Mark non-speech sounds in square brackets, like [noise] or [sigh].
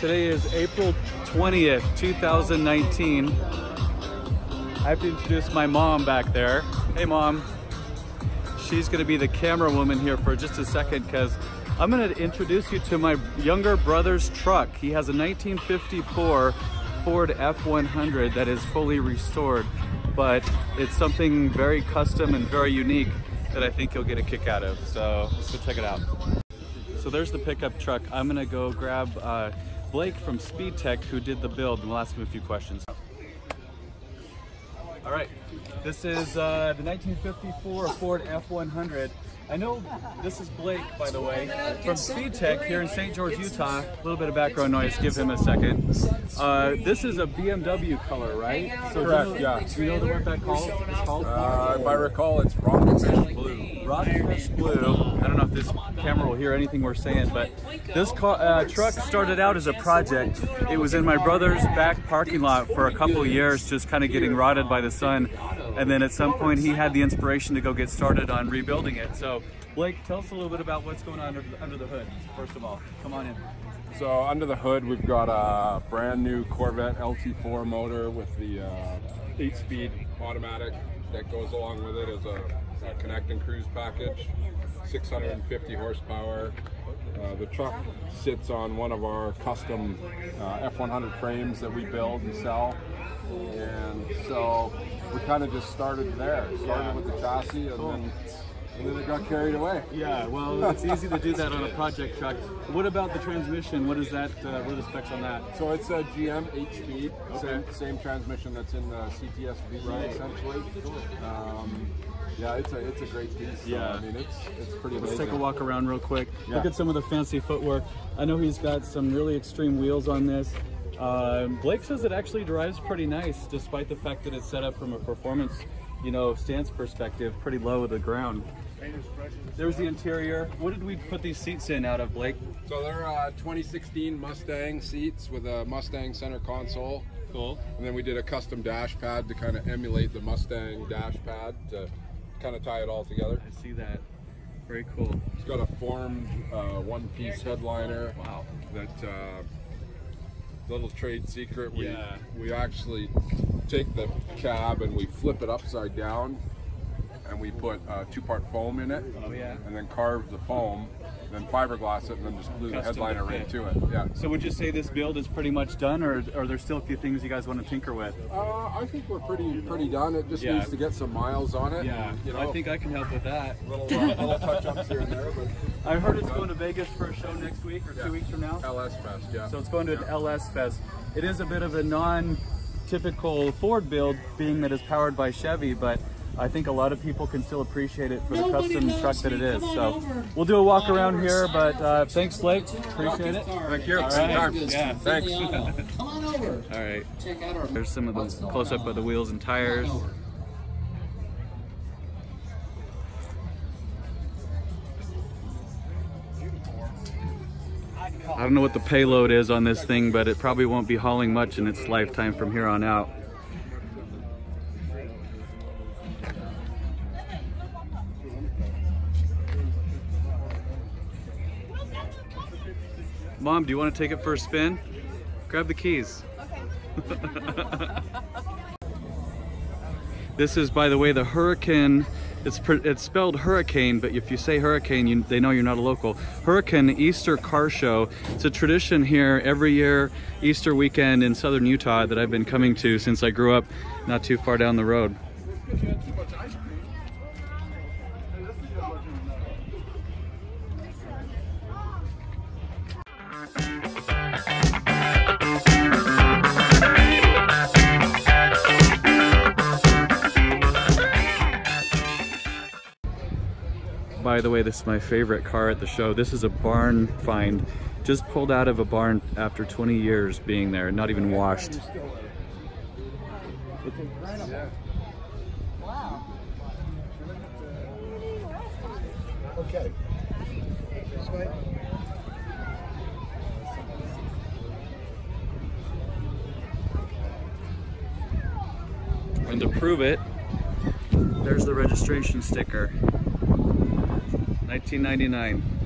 Today is April 20th, 2019. I have to introduce my mom back there. Hey mom. She's gonna be the camera woman here for just a second because I'm gonna introduce you to my younger brother's truck. He has a 1954 Ford F100 that is fully restored, but it's something very custom and very unique that I think you'll get a kick out of. So let's go check it out. So there's the pickup truck. I'm gonna go grab uh, Blake from Speed Tech who did the build and we'll ask him a few questions. All right, this is uh, the 1954 Ford F100. I know this is Blake, by the way, from Speed Tech here in St. George, Utah. A little bit of background noise, give him a second. Uh, this is a BMW color, right? So Correct, do you know, yeah. Do you know what that call, is called? Uh, if I recall, it's Rockfish Blue. Rockfish Blue. I don't know if this camera will hear anything we're saying, but this car, uh, truck started out as a project. It was in my brother's back parking lot for a couple years, just kind of getting rotted by the sun. And then at some point, he had the inspiration to go get started on rebuilding it. So, Blake, tell us a little bit about what's going on under the, under the hood, first of all. Come on in. So under the hood, we've got a brand new Corvette LT4 motor with the uh, eight-speed automatic that goes along with it as a, a connect and cruise package. 650 horsepower. Uh, the truck sits on one of our custom uh, F100 frames that we build and sell. And so we kind of just started there. Started with the chassis and then and then it got carried away. Yeah, well, it's easy to do that on a project truck. What about the transmission? What is that? Uh, what are the specs on that? So it's a GM 8-speed, Okay. same, same transmission that's in the CTS-V Right. essentially. Um, yeah, it's a it's a great piece. So, Yeah. I mean it's it's pretty Let's amazing. take a walk around real quick. Look at some of the fancy footwork. I know he's got some really extreme wheels on this. Uh, Blake says it actually drives pretty nice, despite the fact that it's set up from a performance, you know, stance perspective, pretty low to the ground. There's the interior. What did we put these seats in out of, Blake? So they're uh, 2016 Mustang seats with a Mustang center console. Cool. And then we did a custom dash pad to kind of emulate the Mustang dash pad to kind of tie it all together. I see that. Very cool. It's got a formed uh, one-piece headliner. Wow. That uh, little trade secret. We Yeah. we actually take the cab and we flip it upside down, and we put uh, two-part foam in it. Oh, yeah. And then carve the foam, then fiberglass it, and then just glue the headliner right to it. Yeah. So would you say this build is pretty much done, or are there still a few things you guys want to tinker with? Uh, I think we're pretty pretty done. It just Yeah. needs to get some miles on it. Yeah, You know, I think I can help with that. [laughs] little uh, little touch-ups here and there, but I heard it's going to Vegas for a show next week or Yeah. two weeks from now. LS Fest. Yeah. So it's going to an LS Fest. It is a bit of a non-typical Ford build, being that it's powered by Chevy, but I think a lot of people can still appreciate it for the custom truck that it me. is. Come So over. we'll do a walk Come around over, here, but uh, thanks, Blake. Appreciate it. Thank you. All right. Anytime. Yeah. Thanks. Come on over. All right. Check out our. There's some of the close-up on. of the wheels and tires. I don't know what the payload is on this thing, but it probably won't be hauling much in its lifetime from here on out. Mom, do you want to take it for a spin? Grab the keys. This is, by the way, the Hurricane. It's it's spelled Hurricane, but if you say Hurricane, you, they know you're not a local. Hurricane Easter Car Show. It's a tradition here every year, Easter weekend in southern Utah that I've been coming to since I grew up, not too far down the road. By the way, this is my favorite car at the show. This is a barn find. Just pulled out of a barn after 20 years being there, not even washed. Okay. This way. And to prove it, there's the registration sticker. 1999.